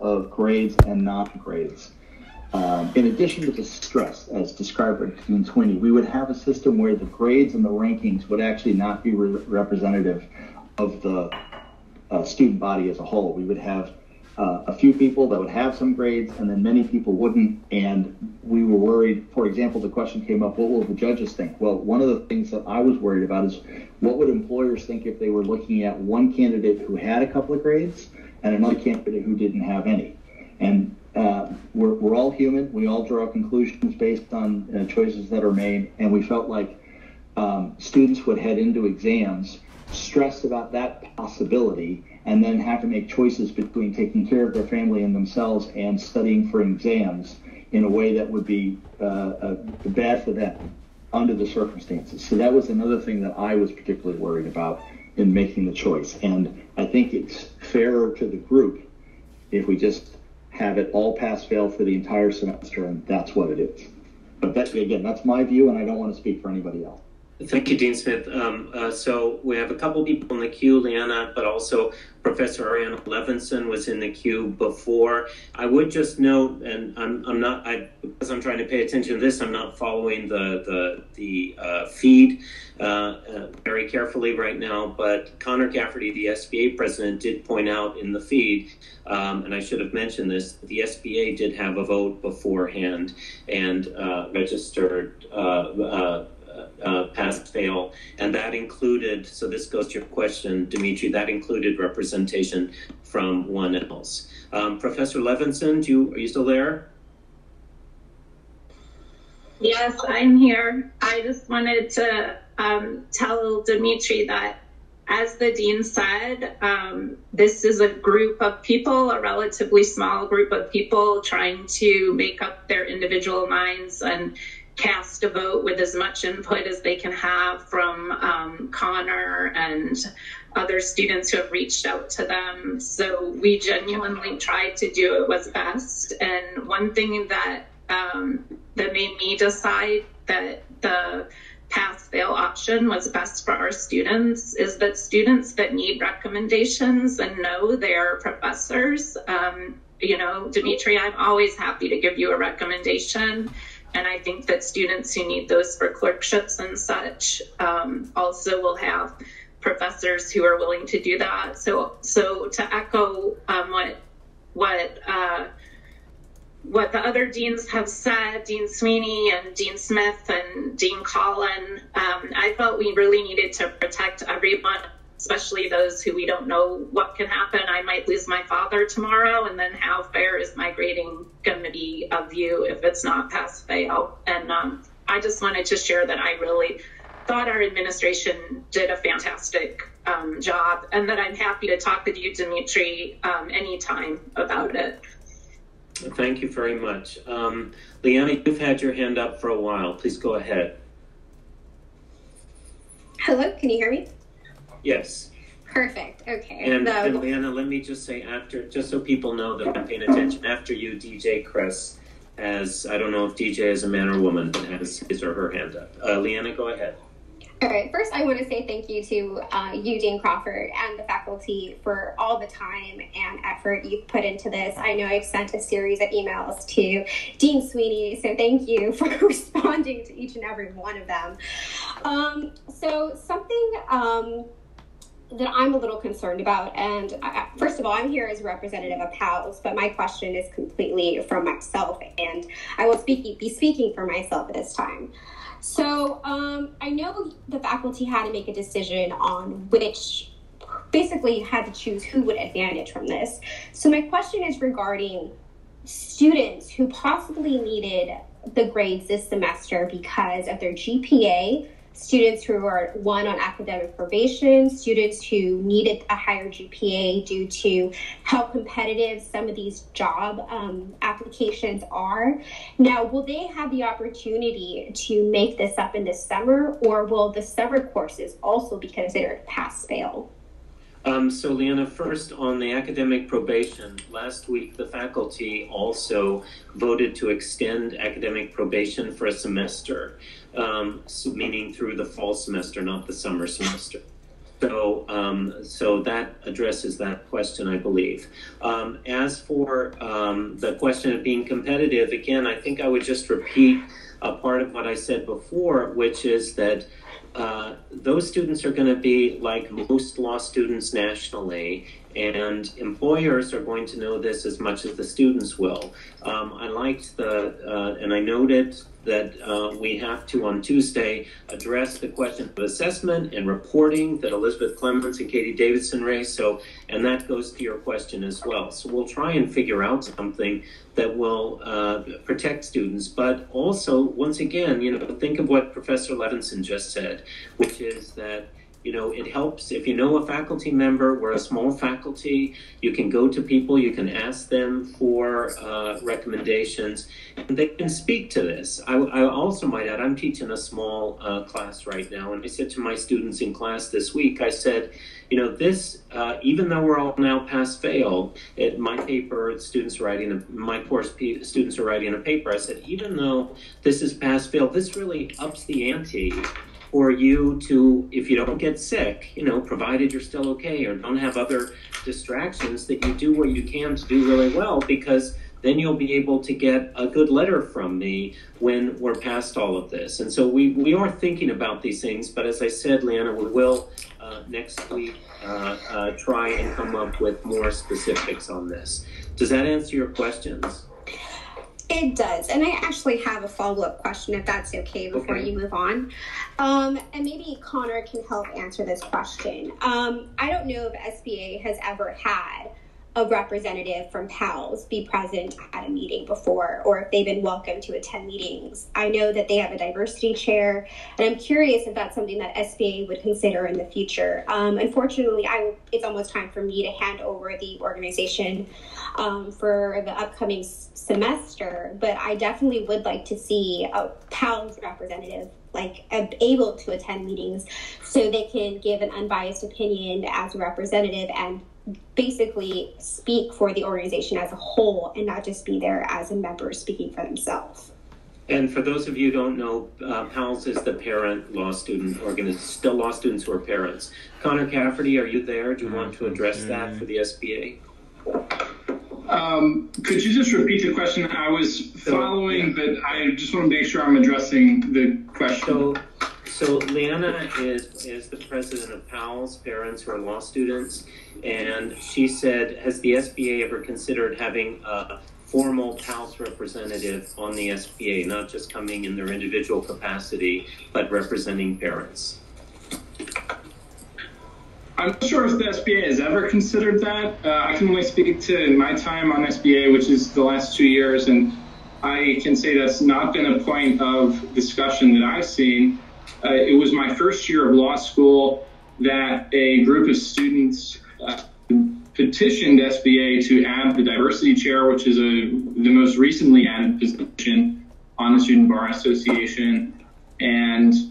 of grades and non-grades. Um, in addition to the stress, as described Dean Sweeney, we would have a system where the grades and the rankings would actually not be re- representative of the uh, student body as a whole. We would have uh, a few people that would have some grades, and then many people wouldn't. And we were worried. For example, the question came up: What will the judges think? Well, one of the things that I was worried about is what would employers think if they were looking at one candidate who had a couple of grades and another candidate who didn't have any. And uh, we're, we're all human. We all draw conclusions based on uh, choices that are made, and we felt like um, students would head into exams stressed about that possibility and then have to make choices between taking care of their family and themselves and studying for exams in a way that would be uh, uh, bad for them under the circumstances. So that was another thing that I was particularly worried about in making the choice. And I think it's fairer to the group if we just have it all pass fail for the entire semester, and that's what it is. But that, again, that's my view, and I don't want to speak for anybody else. Thank you, Dean Smith. Um, uh, so we have a couple people in the queue, Leanna, but also Professor Ariana Levinson was in the queue before. I would just note, and I'm, I'm not, I, because I'm trying to pay attention to this, I'm not following the the the uh, feed uh, uh very carefully right now. But Connor Cafferty, the SBA president, did point out in the feed, um, and I should have mentioned this: the SBA did have a vote beforehand and uh, registered uh, pass fail, and that included. So this goes to your question, Dimitri. That included representation from one else. Um, Professor Levinson, do you are you still there? Yes, I'm here. I just wanted to um, tell Dimitri that, as the dean said, um, this is a group of people, a relatively small group of people trying to make up their individual minds and cast a vote with as much input as they can have from um, Connor and other students who have reached out to them. So we genuinely tried to do it was best. And one thing that um, that made me decide that the pass fail option was best for our students is that students that need recommendations and know their professors, um, you know, Dimitri, I'm always happy to give you a recommendation and I think that students who need those for clerkships and such um, also will have professors who are willing to do that. So, so to echo um, what what uh, what the other deans have said, Dean Sweeney and Dean Smith and Dean Colin, um, I felt we really needed to protect everyone especially those who we don't know what can happen. I might lose my father tomorrow, and then how fair is my grading going to be of you if it's not pass fail? And um, I just wanted to share that I really thought our administration did a fantastic um, job, and that I'm happy to talk with you, Dimitri, um, anytime about it. Thank you very much. Um, Leanna, you've had your hand up for a while. Please go ahead. Hello, can you hear me? Yes. Perfect. Okay. And, the, and Leanna, let me just say after, just so people know that I'm paying attention, after you, DJ Chris has, I don't know if DJ is a man or woman, but has his or her hand up. Uh, Leanna, go ahead. All right. First, I want to say thank you to uh, you, Dean Crawford, and the faculty for all the time and effort you've put into this. I know I've sent a series of emails to Dean Sweeney, so thank you for responding to each and every one of them. Um, so, something. Um, that I'm a little concerned about. And I, first of all, I'm here as a representative of PALS, but my question is completely from myself, and I will speak, be speaking for myself at this time. So um, I know the faculty had to make a decision on which, basically, had to choose who would advantage from this. So my question is regarding students who possibly needed the grades this semester because of their GPA students who are one on academic probation, students who needed a higher GPA due to how competitive some of these job um, applications are. Now, will they have the opportunity to make this up in the summer, or will the summer courses also be considered pass fail? Um, so, Leanna, first on the academic probation, last week the faculty also voted to extend academic probation for a semester, um, meaning through the fall semester, not the summer semester. So, um, so that addresses that question, I believe. Um, as for um, the question of being competitive, again, I think I would just repeat a part of what I said before, which is that uh, those students are going to be like most law students nationally, and employers are going to know this as much as the students will. Um, I liked the, uh, and I noted that uh, we have to on Tuesday address the question of assessment and reporting that Elizabeth Clements and Katie Davidson raised. So, and that goes to your question as well. So we'll try and figure out something that will uh, protect students, but also, once again, you know, think of what Professor Levinson just said, which is that you know, it helps if you know a faculty member. We're a small faculty. You can go to people, you can ask them for uh, recommendations, and they can speak to this. I, I also might add, I'm teaching a small uh, class right now, and I said to my students in class this week, I said, you know, this, uh, even though we're all now pass fail, it, my paper, students writing, a, my course students are writing a paper. I said, even though this is pass fail, this really ups the ante for you to, if you don't get sick, you know, provided you're still okay or don't have other distractions, that you do what you can to do really well because then you'll be able to get a good letter from me when we're past all of this. And so we, we are thinking about these things, but as I said, Leanna, we will uh, next week uh, uh, try and come up with more specifics on this. Does that answer your questions? It does. And I actually have a follow up question, if that's okay, before okay. you move on. Um, and maybe Connor can help answer this question. Um, I don't know if SBA has ever had a representative from PALS be present at a meeting before or if they've been welcome to attend meetings. I know that they have a diversity chair, and I'm curious if that's something that SBA would consider in the future. Um, unfortunately, I, it's almost time for me to hand over the organization um, for the upcoming semester, but I definitely would like to see a PALS representative like able to attend meetings so they can give an unbiased opinion as a representative and basically speak for the organization as a whole and not just be there as a member speaking for themselves. And for those of you who don't know, uh, PALS is the parent law student organization, still law students who are parents. Connor Cafferty, are you there? Do you want to address that for the SBA? Um, could you just repeat the question? I was following, so, yeah. but I just want to make sure I'm addressing the question. So, so Leanna is, is the president of PALS, Parents Who Are Law Students, and she said, has the SBA ever considered having a formal PALS representative on the SBA, not just coming in their individual capacity, but representing parents? I'm not sure if the SBA has ever considered that. Uh, I can only speak to my time on SBA, which is the last two years, and I can say that's not been a point of discussion that I've seen. Uh, it was my first year of law school that a group of students uh, petitioned SBA to add the diversity chair, which is a, the most recently added position on the Student Bar Association. And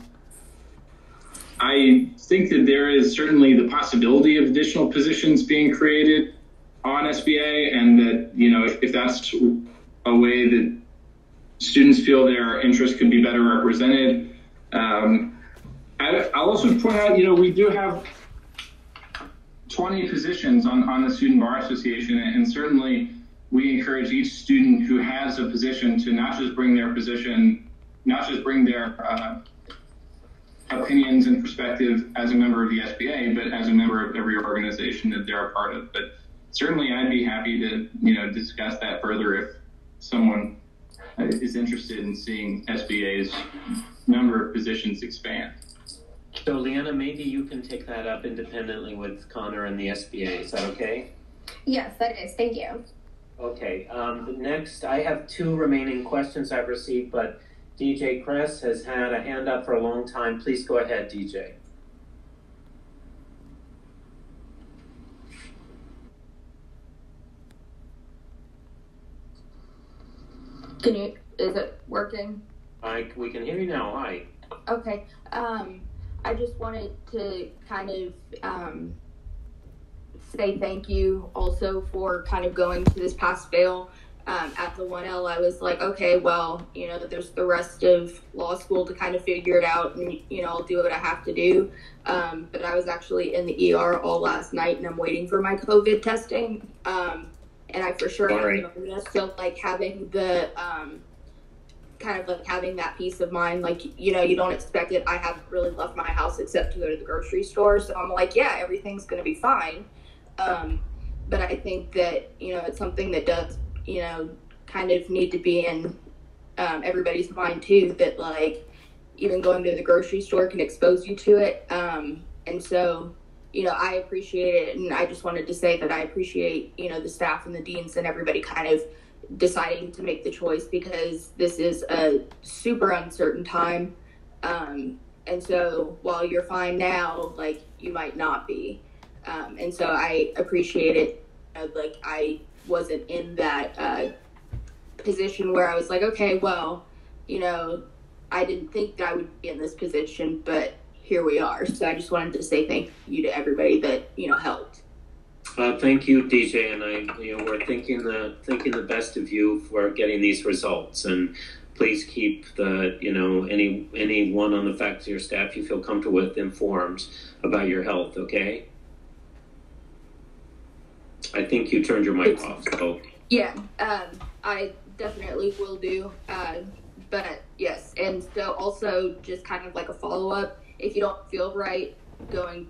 I think that there is certainly the possibility of additional positions being created on SBA, and that, you know, if, if that's a way that students feel their interests could be better represented, um, I, will also point out, you know, we do have 20 positions on, on the Student Bar Association, and certainly we encourage each student who has a position to not just bring their position, not just bring their uh, opinions and perspective as a member of the SBA, but as a member of every organization that they're a part of. But certainly, I'd be happy to, you know, discuss that further if someone is interested in seeing SBA's number of positions expand. So, Leanna, maybe you can take that up independently with Connor and the SBA. Is that okay? Yes, that is. Thank you. Okay. Um, next, I have two remaining questions I've received, but DJ Chris has had a hand up for a long time. Please go ahead, DJ. Can you, is it working? I, we can hear you now. Hi. Okay. Um, I just wanted to kind of um, say thank you also for kind of going to this past fail um, at the 1L, I was like, okay, well, you know, there's the rest of law school to kind of figure it out and, you know, I'll do what I have to do. Um, but I was actually in the ER all last night and I'm waiting for my COVID testing. Um, and I for sure All am nervous. So, like, having the, um, kind of like having that peace of mind, like, you know, you don't expect it. I haven't really left my house except to go to the grocery store. So I'm like, yeah, everything's going to be fine. Um, but I think that, you know, it's something that does you know, kind of need to be in um, everybody's mind too. That like even going to the grocery store can expose you to it. Um, and so, you know, I appreciate it, and I just wanted to say that I appreciate you know the staff and the deans and everybody kind of deciding to make the choice because this is a super uncertain time. Um, and so while you're fine now, like you might not be. Um, and so I appreciate it. Uh, like I wasn't in that uh, position where I was like, okay, well, you know, I didn't think I would be in this position, but here we are. So I just wanted to say thank you to everybody that you know helped. Uh, thank you, DJ, and I, you know, we're thinking the thinking the best of you for getting these results, and please keep the, you know, any anyone on the faculty or staff you feel comfortable with informed about your health. Okay. I think you turned your mic off. So Yeah, um, I definitely will do. Uh, but yes, and so also just kind of like a follow up. If you don't feel right, going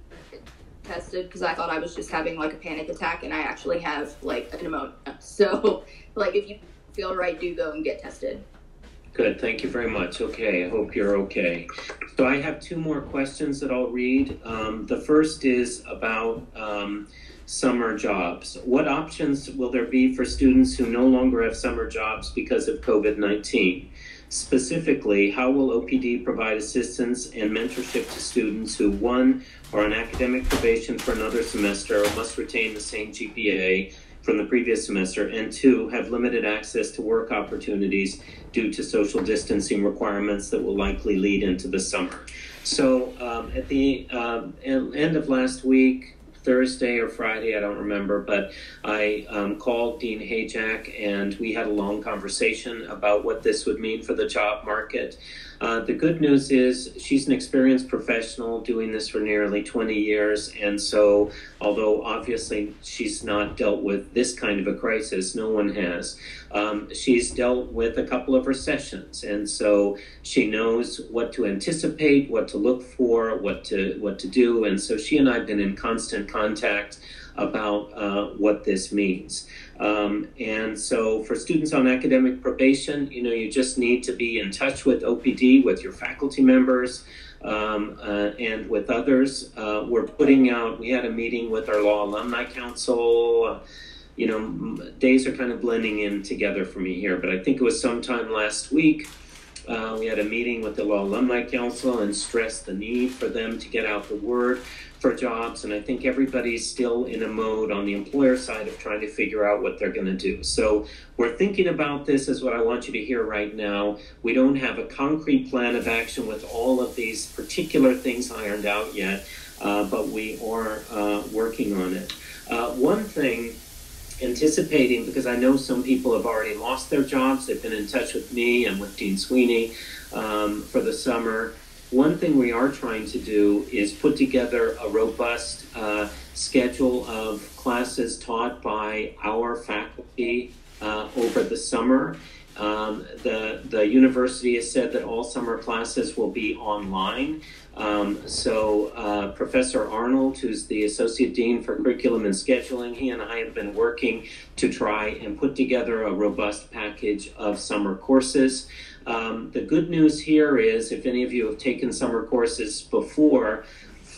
tested because I thought I was just having like a panic attack, and I actually have like a pneumonia. So, like, if you feel right, do go and get tested. good. Thank you very much. Okay. I hope you're okay. So I have two more questions that I'll read. Um, the first is about. Um, summer jobs. What options will there be for students who no longer have summer jobs because of COVID 19? Specifically, how will OPD provide assistance and mentorship to students who, one, are on academic probation for another semester or must retain the same GPA from the previous semester, and two, have limited access to work opportunities due to social distancing requirements that will likely lead into the summer? So, um, at the um, end of last week, Thursday or Friday, I don't remember, but I um, called Dean Hayjack and we had a long conversation about what this would mean for the job market. Uh, the good news is she's an experienced professional doing this for nearly 20 years. And so, although obviously she's not dealt with this kind of a crisis, no one has, um, she's dealt with a couple of recessions. And so she knows what to anticipate, what to look for, what to, what to do. And so she and I have been in constant contact about uh, what this means. Um, and so for students on academic probation, you know, you just need to be in touch with OPD, with your faculty members, um, uh, and with others. Uh, we're putting out, we had a meeting with our Law Alumni Council. You know, days are kind of blending in together for me here, but I think it was sometime last week. Uh, we had a meeting with the Law Alumni Council and stressed the need for them to get out the word for jobs, and I think everybody's still in a mode on the employer side of trying to figure out what they're going to do. So we're thinking about this, is what I want you to hear right now. We don't have a concrete plan of action with all of these particular things ironed out yet, uh, but we are uh, working on it. Uh, one thing anticipating because I know some people have already lost their jobs. They've been in touch with me and with Dean Sweeney um, for the summer. One thing we are trying to do is put together a robust uh, schedule of classes taught by our faculty uh, over the summer. Um, the, the university has said that all summer classes will be online. Um, so, uh, Professor Arnold, who's the Associate Dean for Curriculum and Scheduling, he and I have been working to try and put together a robust package of summer courses. Um, the good news here is, if any of you have taken summer courses before,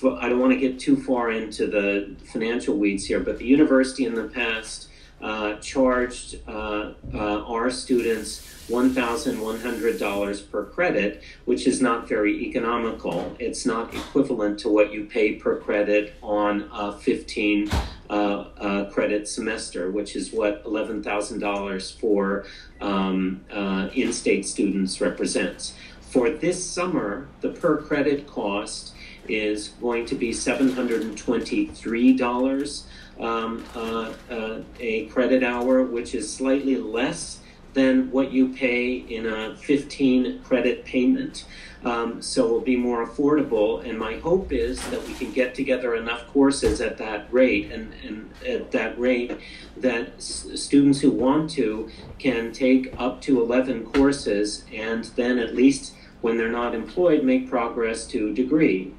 I don't want to get too far into the financial weeds here, but the university in the past uh, charged uh, uh, our students $1,100 per credit, which is not very economical. It's not equivalent to what you pay per credit on a 15 uh, uh, credit semester, which is what $11,000 for um, uh, in state students represents. For this summer, the per credit cost is going to be $723 um, uh, uh, a credit hour, which is slightly less than what you pay in a 15 credit payment. Um, so it will be more affordable. And my hope is that we can get together enough courses at that rate and, and at that rate that s- students who want to can take up to 11 courses and then at least when they're not employed make progress to degree.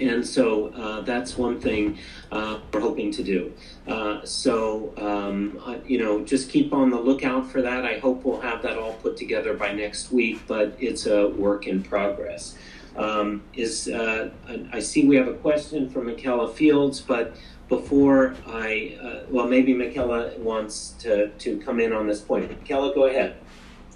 And so uh, that's one thing uh, we're hoping to do. Uh, so, um, you know, just keep on the lookout for that. I hope we'll have that all put together by next week, but it's a work in progress. Um, is uh, I see we have a question from Michaela Fields, but before I, uh, well, maybe Michaela wants to, to come in on this point. Michaela, go ahead.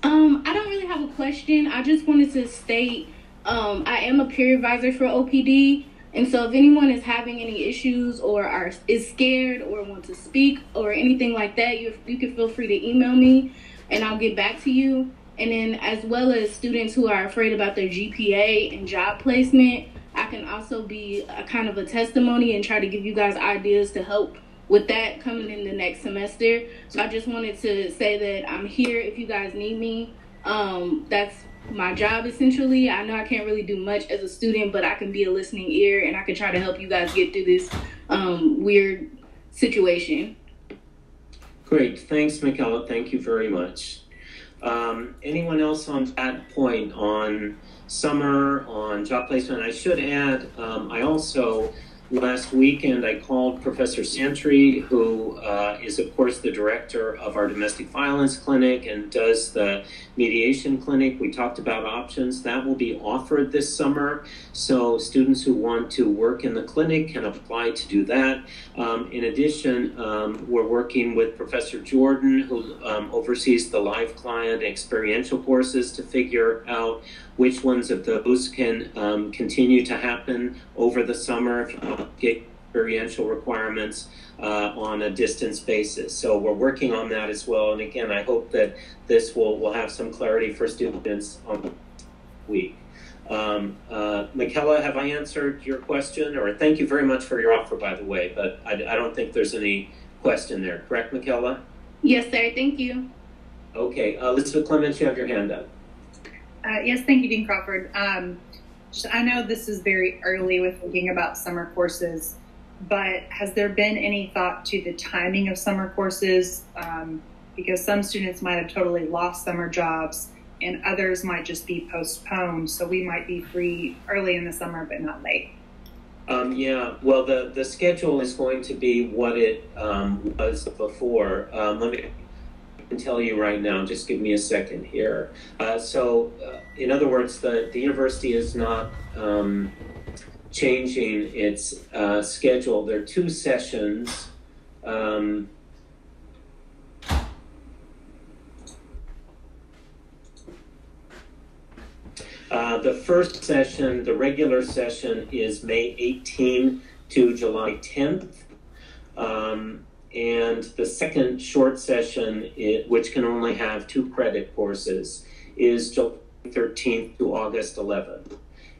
Um, I don't really have a question. I just wanted to state um, I am a peer advisor for OPD. And so, if anyone is having any issues or are is scared or want to speak or anything like that, you you can feel free to email me, and I'll get back to you. And then, as well as students who are afraid about their GPA and job placement, I can also be a kind of a testimony and try to give you guys ideas to help with that coming in the next semester. So I just wanted to say that I'm here if you guys need me. Um, that's my job essentially. I know I can't really do much as a student, but I can be a listening ear and I can try to help you guys get through this um, weird situation. Great. Thanks, Michaela. Thank you very much. Um, anyone else on that point on summer, on job placement? I should add, um, I also last weekend I called Professor Santry, who uh, is, of course, the director of our domestic violence clinic and does the mediation clinic. We talked about options that will be offered this summer. So, students who want to work in the clinic can apply to do that. Um, in addition, um, we're working with Professor Jordan, who um, oversees the live client experiential courses, to figure out which ones of those can um, continue to happen over the summer experiential requirements uh, on a distance basis. So we're working on that as well. And again, I hope that this will, will have some clarity for students on the week. Um, uh, Michaela, have I answered your question? Or thank you very much for your offer, by the way, but I, I don't think there's any question there. Correct, Michaela? Yes, sir. Thank you. Okay. Uh, Elizabeth Clements, you have your hand up. Uh, yes, thank you, Dean Crawford. Um, just, I know this is very early with thinking about summer courses, but has there been any thought to the timing of summer courses? Um, because some students might have totally lost summer jobs and others might just be postponed. So we might be free early in the summer, but not late. Um, yeah, well, the, the schedule is going to be what it um, was before. Um, let me tell you right now. Just give me a second here. Uh, so, uh, in other words, the, the university is not um, changing its uh, schedule. There are two sessions. Um, uh, the first session, the regular session, is May 18 to July 10th. Um, and the second short session, it, which can only have two credit courses, is July 13th to August 11th.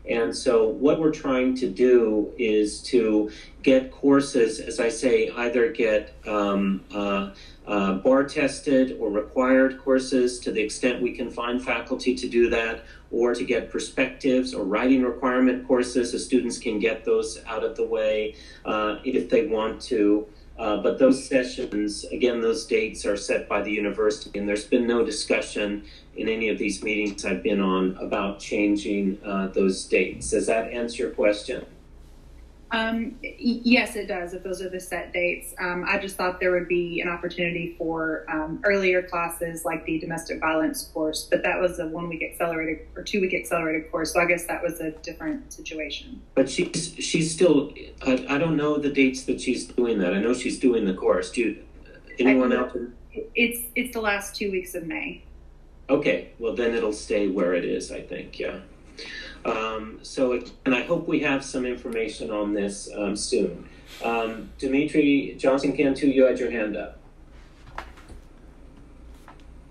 And so, what we're trying to do is to get courses, as I say, either get um, uh, uh, bar tested or required courses to the extent we can find faculty to do that, or to get perspectives or writing requirement courses so students can get those out of the way uh, if they want to. Uh, but those sessions, again, those dates are set by the university, and there's been no discussion in any of these meetings I've been on about changing uh, those dates. Does that answer your question? Um, yes, it does. If those are the set dates, um, I just thought there would be an opportunity for um, earlier classes like the domestic violence course, but that was a one week accelerated or two week accelerated course. So I guess that was a different situation. But she's she's still. I, I don't know the dates that she's doing that. I know she's doing the course. Do you, anyone else? It's it's the last two weeks of May. Okay, well then it'll stay where it is. I think. Yeah. Um, so, and I hope we have some information on this um, soon. Um, Dimitri Johnson Cantu, you had your hand up.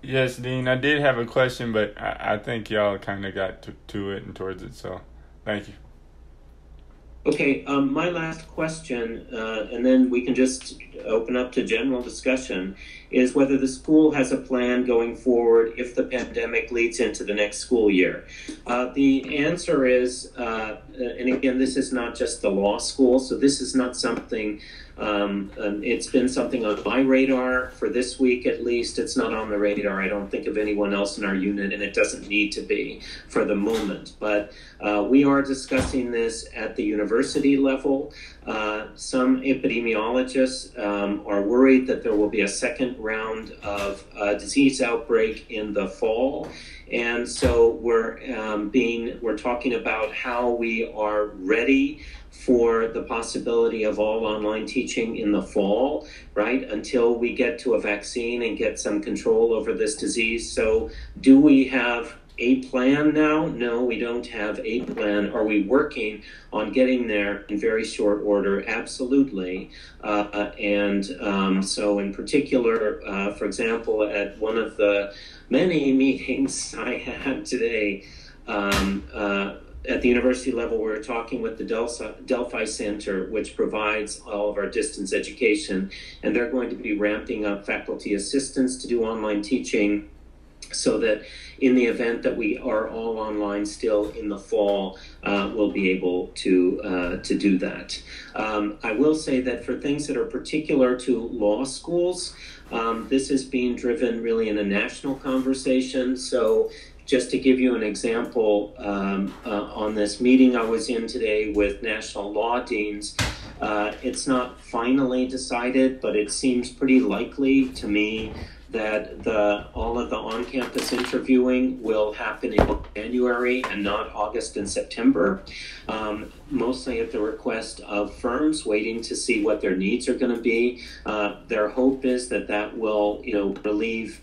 Yes, Dean, I did have a question, but I, I think y'all kind of got to, to it and towards it, so thank you. Okay, um, my last question, uh, and then we can just open up to general discussion, is whether the school has a plan going forward if the pandemic leads into the next school year. Uh, the answer is, uh, and again, this is not just the law school, so this is not something um, it's been something on my radar for this week at least. It's not on the radar, I don't think, of anyone else in our unit, and it doesn't need to be for the moment. But uh, we are discussing this at the university level. Uh, some epidemiologists um, are worried that there will be a second round of uh, disease outbreak in the fall. And so we're um, being we're talking about how we are ready for the possibility of all online teaching in the fall, right? Until we get to a vaccine and get some control over this disease. So, do we have a plan now? No, we don't have a plan. Are we working on getting there in very short order? Absolutely. Uh, and um, so, in particular, uh, for example, at one of the many meetings I had today, um, uh, at the university level, we're talking with the Delphi Center, which provides all of our distance education, and they're going to be ramping up faculty assistants to do online teaching so that in the event that we are all online still in the fall, uh, we'll be able to uh, to do that. Um, I will say that for things that are particular to law schools, um, this is being driven really in a national conversation. So just to give you an example, um, uh, on this meeting I was in today with national law deans, uh, it's not finally decided, but it seems pretty likely to me that the all of the on-campus interviewing will happen in January and not August and September, um, mostly at the request of firms waiting to see what their needs are going to be. Uh, their hope is that that will, you know, relieve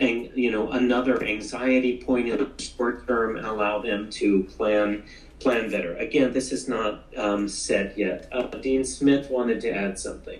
you know another anxiety point in the short term and allow them to plan plan better. Again, this is not um, set yet. Uh, Dean Smith wanted to add something.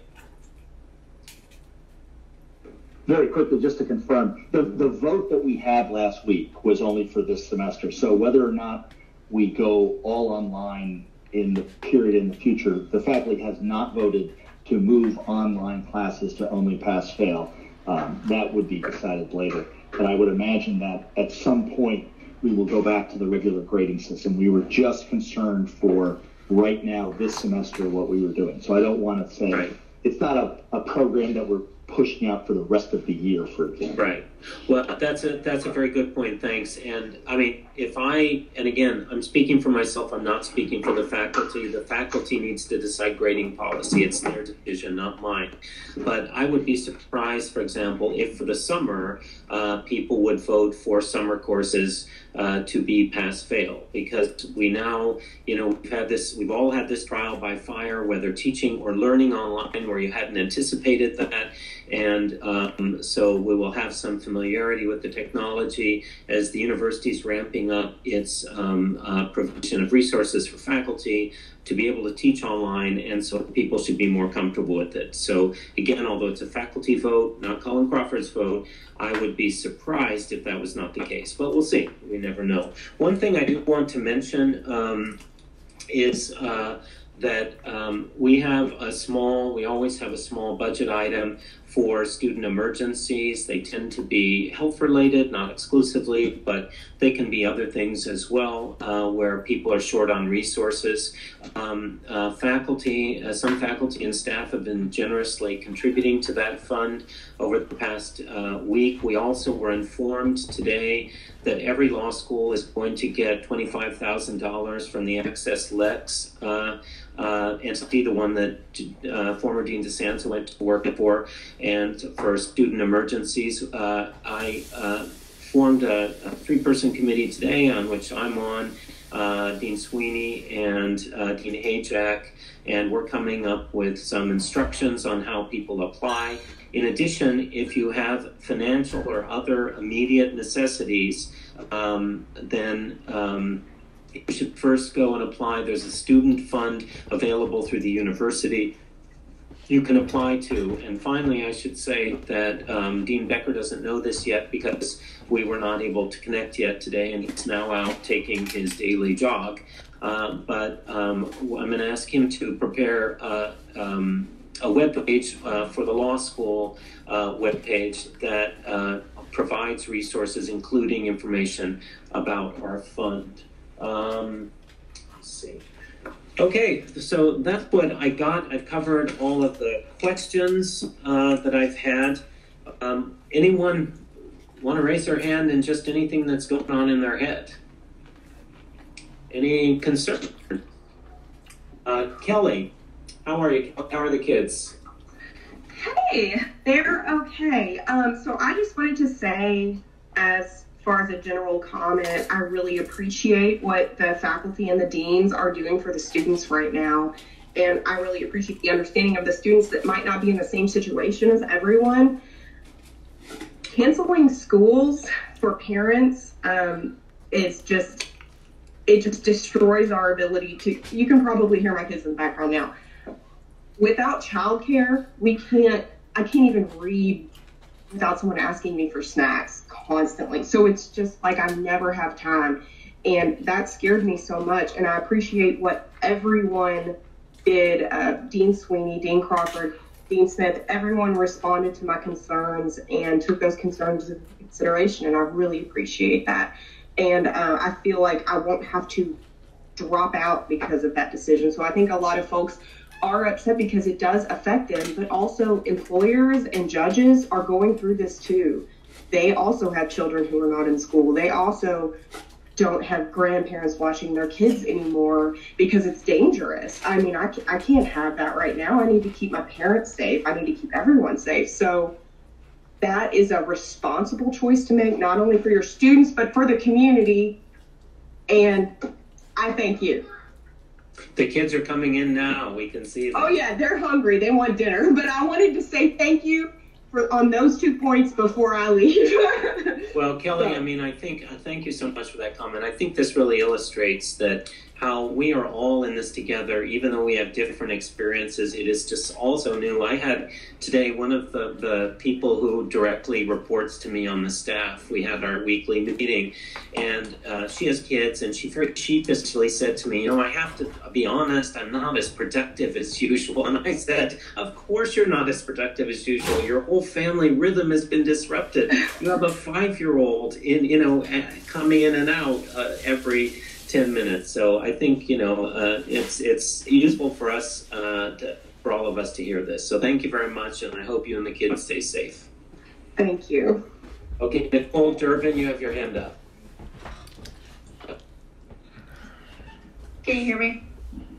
Very quickly, just to confirm, the, the vote that we had last week was only for this semester. So whether or not we go all online in the period in the future, the faculty has not voted to move online classes to only pass fail um, that would be decided later. But I would imagine that at some point we will go back to the regular grading system. We were just concerned for right now, this semester, what we were doing. So I don't want to say right. it's not a, a program that we're pushing out for the rest of the year, for example. Right. Well, that's a that's a very good point. Thanks. And I mean, if I and again, I'm speaking for myself. I'm not speaking for the faculty. The faculty needs to decide grading policy. It's their decision, not mine. But I would be surprised, for example, if for the summer uh, people would vote for summer courses uh, to be pass fail because we now, you know, we've had this. We've all had this trial by fire, whether teaching or learning online, where you hadn't anticipated that, and um, so we will have some familiarity with the technology as the university is ramping up its um, uh, provision of resources for faculty to be able to teach online, and so people should be more comfortable with it. So, again, although it's a faculty vote, not Colin Crawford's vote, I would be surprised if that was not the case. But we'll see. We never know. One thing I do want to mention um, is. Uh, that um, we have a small, we always have a small budget item for student emergencies. They tend to be health related, not exclusively, but they can be other things as well uh, where people are short on resources. Um, uh, faculty, uh, some faculty and staff have been generously contributing to that fund over the past uh, week. We also were informed today that every law school is going to get $25,000 from the AccessLex uh, entity, the one that uh, former Dean DeSanza went to work for, and for student emergencies. Uh, I uh, formed a, a three person committee today on which I'm on. Uh, Dean Sweeney and uh, Dean Hajak, and we're coming up with some instructions on how people apply. In addition, if you have financial or other immediate necessities, um, then um, you should first go and apply. There's a student fund available through the university you can apply to. And finally, I should say that um, Dean Becker doesn't know this yet because we were not able to connect yet today, and he's now out taking his daily jog. Uh, but um, I'm going to ask him to prepare uh, um, a web page uh, for the law school uh, web page that uh, provides resources, including information about our fund. Um, let's see. Okay, so that's what I got. I've covered all of the questions uh, that I've had. Um, anyone want to raise their hand and just anything that's going on in their head? Any concern? Uh, Kelly, how are you? How are the kids? Hey, they're okay. Um, so I just wanted to say, as far as a general comment, I really appreciate what the faculty and the deans are doing for the students right now. And I really appreciate the understanding of the students that might not be in the same situation as everyone. Canceling schools for parents um, is just, it just destroys our ability to. You can probably hear my kids in the background now without childcare, we can't, I can't even read without someone asking me for snacks constantly. So it's just like I never have time. And that scared me so much. And I appreciate what everyone did uh, Dean Sweeney, Dean Crawford, Dean Smith, everyone responded to my concerns and took those concerns into consideration. And I really appreciate that. And uh, I feel like I won't have to drop out because of that decision. So I think a lot of folks are upset because it does affect them, but also employers and judges are going through this too. They also have children who are not in school. They also don't have grandparents watching their kids anymore because it's dangerous. I mean, I, I can't have that right now. I need to keep my parents safe. I need to keep everyone safe. So that is a responsible choice to make, not only for your students, but for the community. And I thank you. The kids are coming in now. We can see them. Oh yeah, they're hungry. They want dinner. But I wanted to say thank you for on those two points before I leave. well, Kelly, I mean, I think thank you so much for that comment. I think this really illustrates that how we are all in this together, even though we have different experiences. It is just also new. I had today one of the, the people who directly reports to me on the staff. We had our weekly meeting, and uh, she has kids, and she very sheepishly said to me, You know, I have to be honest, I'm not as productive as usual. And I said, Of course, you're not as productive as usual. Your whole family rhythm has been disrupted. You have a five year old in, you know, coming in and out uh, every 10 minutes. So I think, you know, uh, it's, it's useful for us, uh, to, for all of us to hear this. So thank you very much, and I hope you and the kids stay safe. Thank you. Okay, Nicole Durbin, you have your hand up. Can you hear me?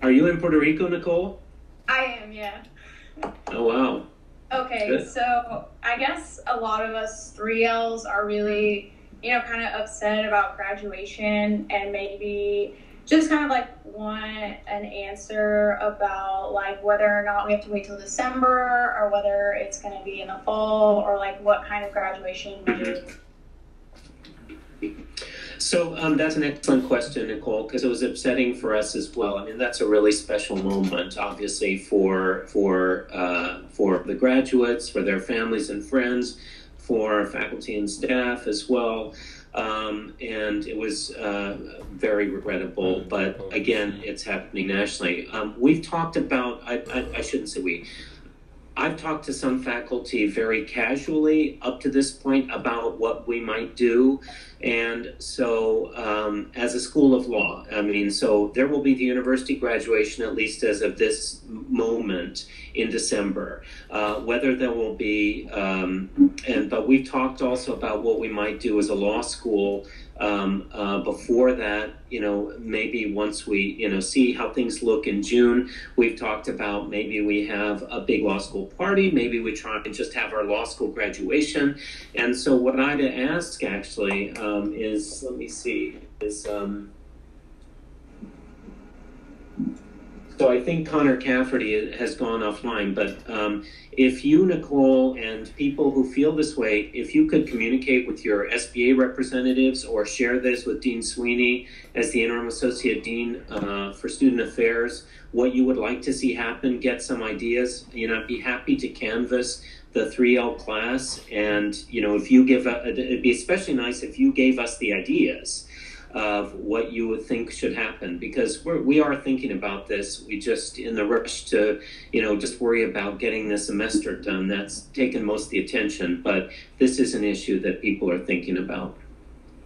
Are you in Puerto Rico, Nicole? I am, yeah. Oh, wow. Okay, Good. so I guess a lot of us 3Ls are really you know, kind of upset about graduation and maybe just kind of like want an answer about like whether or not we have to wait till December or whether it's going to be in the fall or like what kind of graduation So um, that's an excellent question, Nicole, because it was upsetting for us as well. I mean, that's a really special moment, obviously, for for uh, for the graduates, for their families and friends for faculty and staff as well. Um, and it was uh, very regrettable. But again, it's happening nationally. Um, we've talked about, I, I, I, shouldn't say we, I've talked to some faculty very casually up to this point about what we might do. And so, um, as a school of law, I mean, so there will be the university graduation, at least as of this moment in December. Uh, whether there will be, um, and but we've talked also about what we might do as a law school um, uh, before that, you know, maybe once we, you know, see how things look in June, we've talked about maybe we have a big law school party, maybe we try and just have our law school graduation. And so, what I'd ask actually um, is, let me see, is. Um, so I think Connor Cafferty has gone offline, but um, if you, Nicole, and people who feel this way, if you could communicate with your SBA representatives or share this with Dean Sweeney as the interim associate dean uh, for student affairs, what you would like to see happen, get some ideas. You know, I'd be happy to canvass the 3L class, and you know, if you give, a, it'd be especially nice if you gave us the ideas of what you would think should happen because we're, we are thinking about this. We just, in the rush to, you know, just worry about getting the semester done, that's taken most of the attention. But this is an issue that people are thinking about.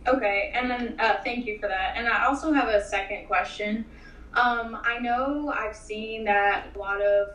Okay, and then uh, thank you for that. And I also have a second question. Um, I know I've seen that a lot of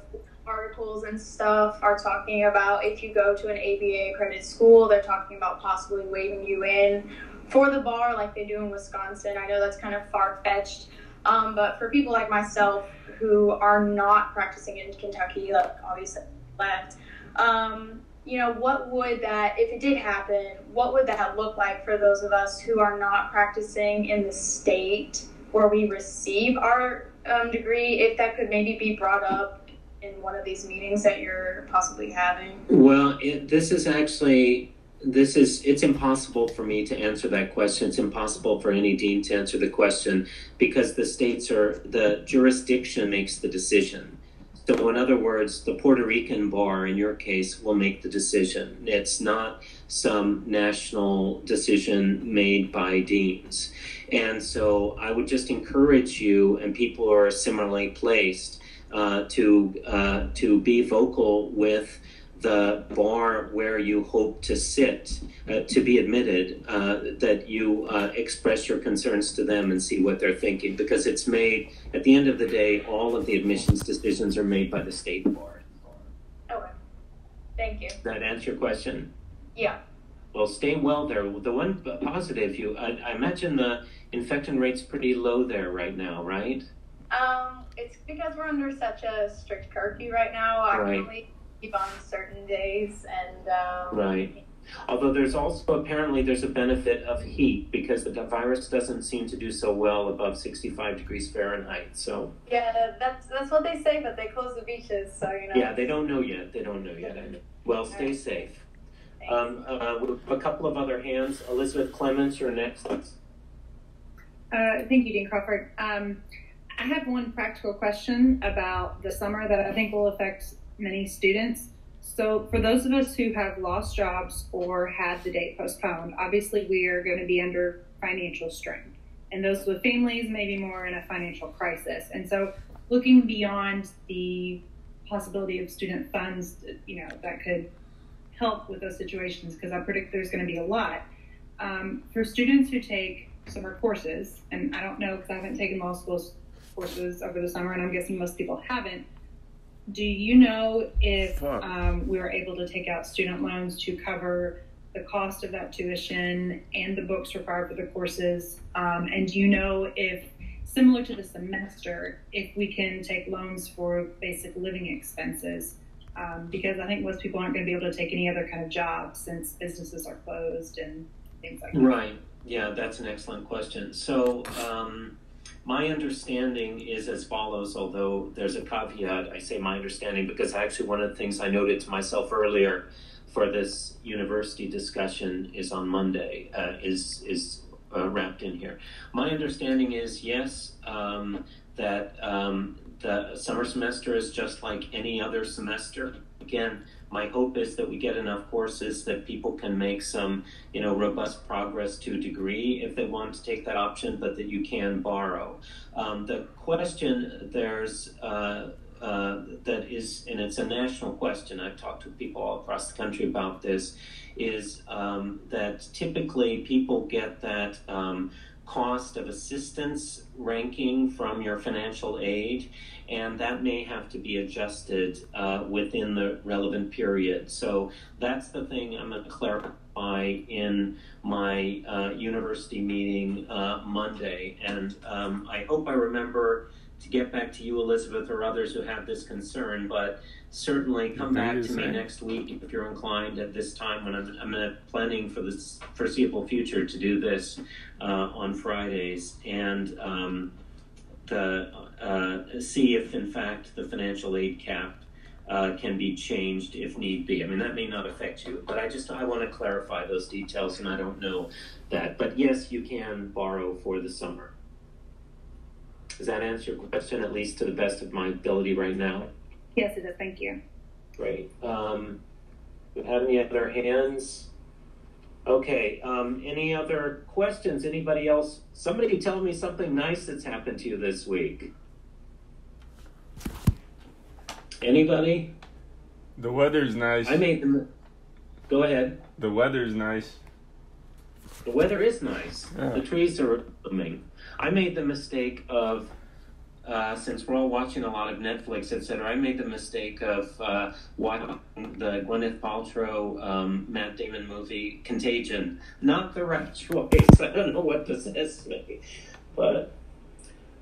articles and stuff are talking about if you go to an ABA accredited school, they're talking about possibly waiving you in for the bar like they do in Wisconsin. I know that's kind of far fetched, um, but for people like myself who are not practicing in Kentucky, like obviously left, um, you know, what would that, if it did happen, what would that look like for those of us who are not practicing in the state where we receive our um, degree? If that could maybe be brought up in one of these meetings that you're possibly having? Well, it, this is actually this is it's impossible for me to answer that question. It's impossible for any dean to answer the question because the states are the jurisdiction makes the decision. So in other words the puerto rican bar in your case will make the decision. It's not some national decision made by deans. And so i would just encourage you and people who are similarly placed uh, to uh, to be vocal with the bar where you hope to sit uh, to be admitted, uh, that you uh, express your concerns to them and see what they're thinking, because it's made at the end of the day, all of the admissions decisions are made by the state board. Okay, thank you. Does that answer your question? Yeah. Well, stay well there. The one positive, you I, I imagine the infection rate's pretty low there right now, right? Um, it's because we're under such a strict curfew right now. Right. Can leave on certain days, and um, Right. Although there's also apparently there's a benefit of heat because the virus doesn't seem to do so well above 65 degrees Fahrenheit. So yeah, that's that's what they say, but they close the beaches, so you know. yeah, they don't know yet. They don't know yet. I know. Well, stay safe. Um, uh, a couple of other hands. Elizabeth Clements, you're next. Uh, thank you, Dean Crawford. Um, I have one practical question about the summer that I think will affect many students. So, for those of us who have lost jobs or had the date postponed, obviously we are going to be under financial strain. And those with families may be more in a financial crisis. And so, looking beyond the possibility of student funds, you know, that could help with those situations, because I predict there's going to be a lot. Um, for students who take summer courses, and I don't know because I haven't taken law school courses over the summer, and I'm guessing most people haven't. Do you know if um, we were able to take out student loans to cover the cost of that tuition and the books required for the courses? Um, and do you know if, similar to the semester, if we can take loans for basic living expenses? Um, because I think most people aren't going to be able to take any other kind of job since businesses are closed and things like that. Right. Yeah, that's an excellent question. So, um, my understanding is as follows, although there's a caveat. I say my understanding because actually one of the things I noted to myself earlier for this university discussion is on Monday, uh, is, is uh, wrapped in here. My understanding is yes, um, that um, the summer semester is just like any other semester. Again, my hope is that we get enough courses that people can make some, you know, robust progress to a degree if they want to take that option, but that you can borrow. Um, the question there's uh, uh, that is, and it's a national question. I've talked to people all across the country about this. Is um, that typically people get that um, cost of assistance ranking from your financial aid, and that may have to be adjusted uh, within the relevant period. So that's the thing I'm going to clarify in my uh, university meeting uh, Monday. And um, I hope I remember to get back to you, Elizabeth, or others who have this concern, but certainly come back to me next week if you're inclined at this time when I'm, I'm planning for the foreseeable future to do this uh, on Fridays and um, the uh, see if in fact the financial aid cap uh, can be changed if need be. I mean that may not affect you, but I just I want to clarify those details, and I don't know that. But yes, you can borrow for the summer. Does that answer your question, at least to the best of my ability right now? Yes, it is. Thank you. Great. Um, do we have any other hands? Okay, um, any other questions? Anybody else? Somebody tell me something nice that's happened to you this week. Anybody? The weather's nice. I made them. Go ahead. The weather's nice. The weather is nice. Yeah. The trees are blooming. I made the mistake of, uh, since we're all watching a lot of Netflix, etc. I made the mistake of uh, watching the Gwyneth Paltrow, um, Matt Damon movie Contagion. Not the right choice. I don't know what this me, but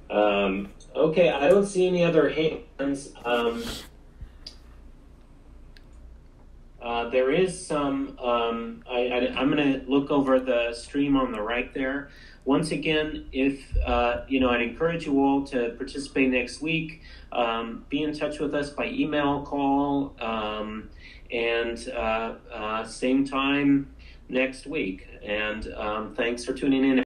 um, okay. I don't see any other hands. Um, uh, there is some. Um, I, I'm going to look over the stream on the right there. Once again, if uh, you know, I'd encourage you all to participate next week. Um, be in touch with us by email, call, um, and uh, uh, same time next week. And um, thanks for tuning in.